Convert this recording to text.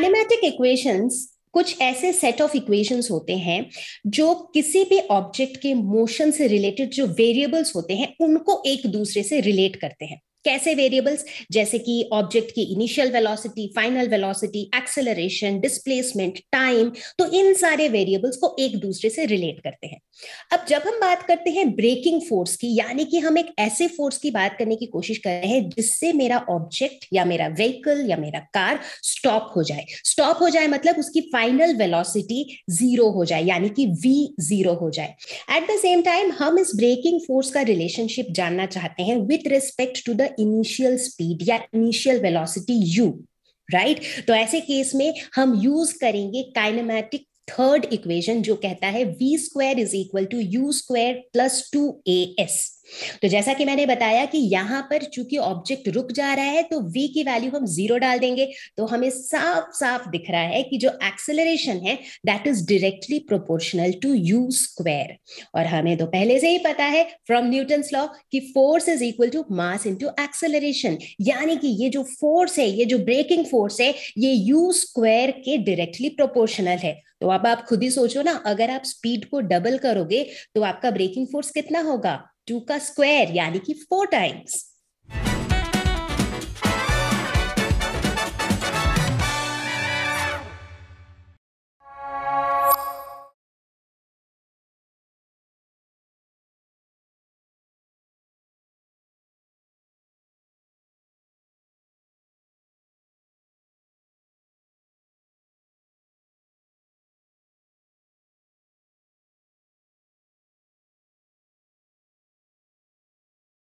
Kinematic equations कुछ ऐसे set of equations होते हैं जो किसी भी ऑब्जेक्ट के मोशन से रिलेटेड जो वेरिएबल्स होते हैं, उनको एक दूसरे से रिलेट करते हैं। कैसे वेरिएबल्स जैसे कि ऑब्जेक्ट की initial velocity final velocity acceleration displacement time तो इन सारे वेरिएबल्स को एक दूसरे से रिलेट करते हैं। अब जब हम बात करते हैं ब्रेकिंग फोर्स की, यानी कि हम एक ऐसे फोर्स की बात करने की कोशिश कर रहे हैं जिससे मेरा ऑब्जेक्ट या मेरा व्हीकल या मेरा कार स्टॉप हो जाए। स्टॉप हो जाए मतलब उसकी फाइनल वेलोसिटी ज़ीरो हो जाए, यानी कि वी ज़ीरो हो जाए। एट द सेम टाइम हम इस ब्रेकिंग फोर्स का रिलेशनशिप जानना चाहते हैं with respect to the initial speed या इनिशियल वेलोसिटी यू राइट तो ऐसे केस में हम यूज़ करेंगे काइनेमैटिक थर्ड इक्वेशन जो कहता है v square is equal to u square plus two a s तो जैसा कि मैंने बताया कि यहाँ पर चूँकि ऑब्जेक्ट रुक जा रहा है तो v की वैल्यू हम ज़ीरो डाल देंगे। तो हमें साफ़ साफ़ दिख रहा है कि जो एक्सेलरेशन है that is directly proportional to u square और हमें तो पहले से ही पता है फ्रॉम न्यूटन लॉ कि force is equal to mass into acceleration यानी कि ये जो फोर्स है, ये जो ब्रेकिंग फोर्स है, ये यू स्क्वायर के डायरेक्टली प्रोपोर्शनल है। तो अब आप खुद ही सोचो ना, अगर आप स्पीड को डबल करोगे तो आपका ब्रेकिंग फोर्स कितना होगा? टू का स्क्वायर यानी कि फोर टाइम्स